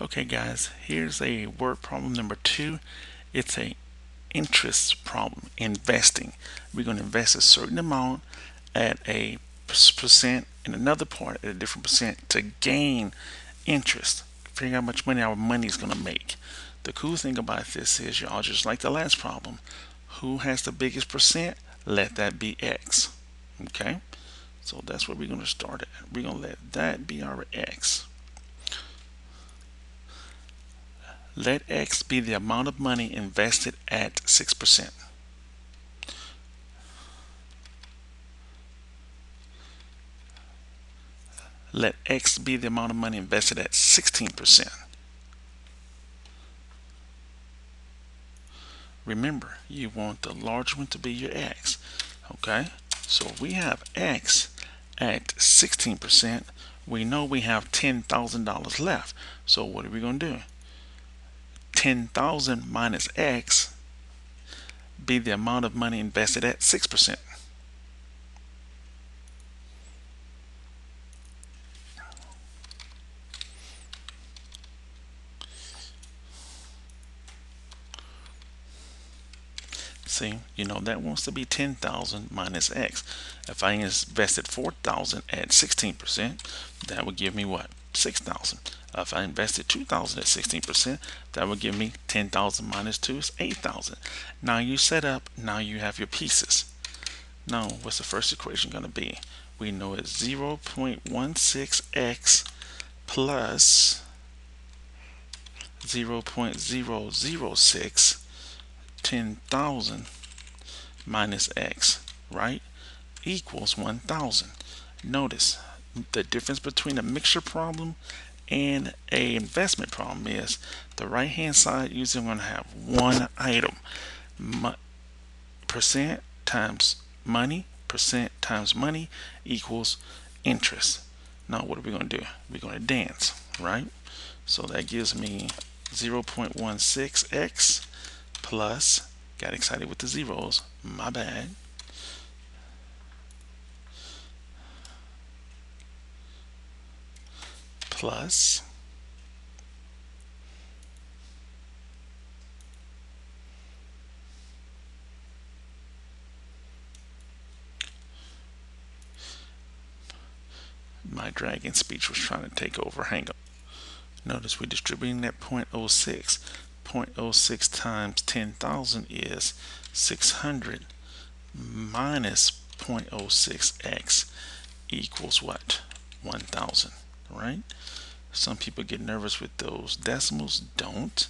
Okay guys, here's a word problem number two. It's a interest problem, investing. We're going to invest a certain amount at a percent and another part at a different percent to gain interest. Figure out how much money our money is going to make. The cool thing about this is y'all just like the last problem. Who has the biggest percent? Let that be X. Okay? So that's where we're going to start at. We're going to let that be our X. Let X be the amount of money invested at 6%. Let X be the amount of money invested at 16%. Remember, you want the large one to be your X. Okay, so we have X at 16%. We know we have $10,000 left. So what are we going to do? 10,000 minus X be the amount of money invested at 6%. See, you know, that wants to be 10,000 minus X. If I invested 4,000 at 16%, that would give me what? 6,000. If I invested 2,000 at 16%, that would give me 10,000 minus 2 is 8,000. Now you set up, now you have your pieces. Now, what's the first equation going to be? We know it's 0.16x plus 0.006 10,000 minus x, right, equals 1,000. Notice the difference between a mixture problem and a investment problem is the right hand side usually going to have one item. Mo percent times money percent times money equals interest. Now what are we going to do? We're going to dance right? So that gives me 0.16x plus, got excited with the zeros, my bad. Plus, my dragon speech was trying to take over. Hang on. Notice we're distributing that 0.06. 0.06 times 10,000 is 600 minus 0.06x equals what? 1,000, right? Some people get nervous with those decimals. Don't.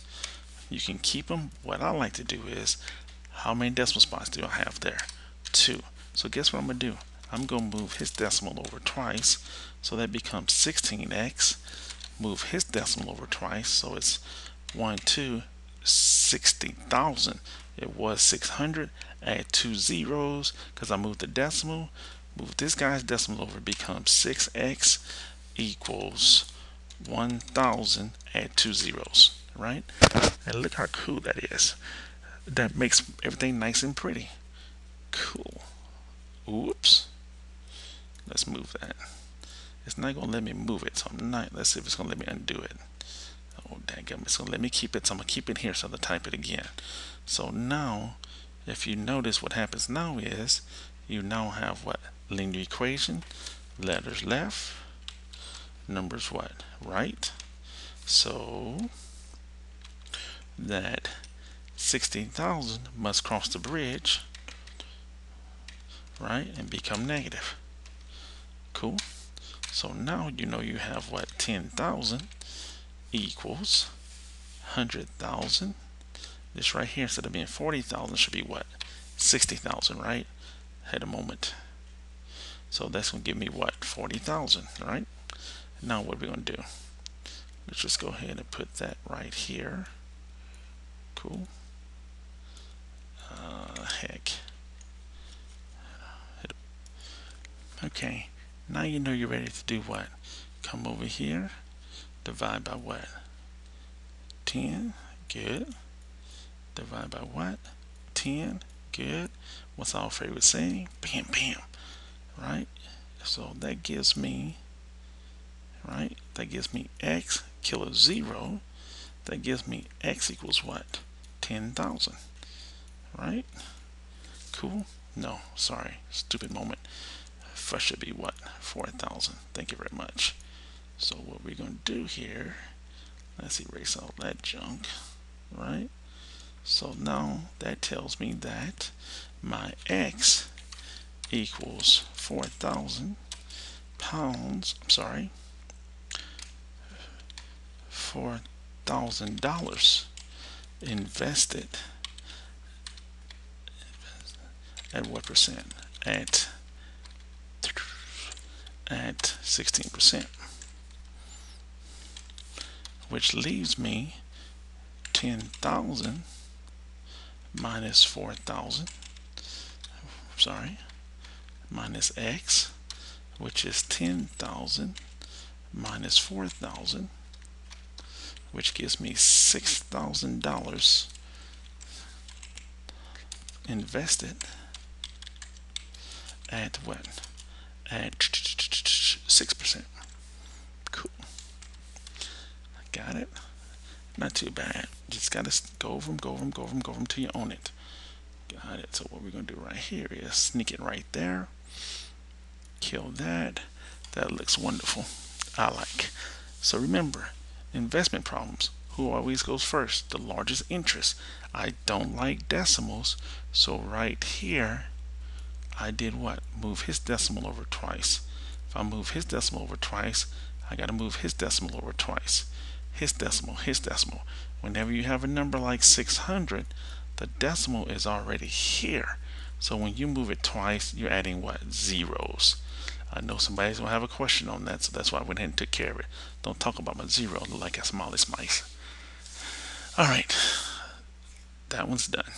You can keep them. What I like to do is, how many decimal spots do I have there? Two. So guess what I'm going to do? I'm going to move his decimal over twice. So that becomes 16x. Move his decimal over twice. So it's 1, 2, 60,000. It was 600. Add two zeros because I moved the decimal. Move this guy's decimal over. becomes 6x equals 1,000. Add two zeros. Right? And look how cool that is. That makes everything nice and pretty. Cool. Oops. Let's move that. It's not to let me move it, so I'm not. Let's see if it's to let me undo it. Oh, dang it. So let me keep it. So I'm to keep it here so I'll type it again. So now, if you notice what happens now is, you now have what? Linear equation, letters left, numbers what? Right. So that 16,000 must cross the bridge, right, and become negative. Cool. So now you know you have what? 10,000 equals 100,000. This right here, instead of being 40,000, should be what? 60,000, right? Had a moment. So that's going to give me what? 40,000, right? Now what are we going to do? Let's just go ahead and put that right here. Cool. Uh, heck. Okay. Now you know you're ready to do what? Come over here divide by what? 10, good. Divide by what? 10, good. What's our favorite saying? Bam, bam, right? So that gives me, right? That gives me x a zero, that gives me x equals what? 10,000, right? Cool? No, sorry, stupid moment. First should be what? 4,000. Thank you very much. So what we're going to do here, let's erase all that junk, right? So now that tells me that my x equals 4,000 pounds, I'm sorry, $4,000 invested at what percent? At at 16%, which leaves me 10,000 minus 4,000, sorry, minus x, which is 10,000 minus 4,000, which gives me $6,000 invested at what? At 6%. Cool. Got it? Not too bad. Just got to go over them, go over them, go over them, go over them till you own it. Got it. So what we're to do right here is sneak it right there. Kill that. That looks wonderful. I like. So remember, investment problems. Who always goes first? The largest interest. I don't like decimals. So right here, I did what? Move his decimal over twice. If I move his decimal over twice, I got to move his decimal over twice. His decimal, his decimal. Whenever you have a number like 600, the decimal is already here. So when you move it twice, you're adding what? Zeros. I know somebody's gonna have a question on that, so that's why I went ahead and took care of it. Don't talk about my zero, like a smallest mice. Alright, that one's done.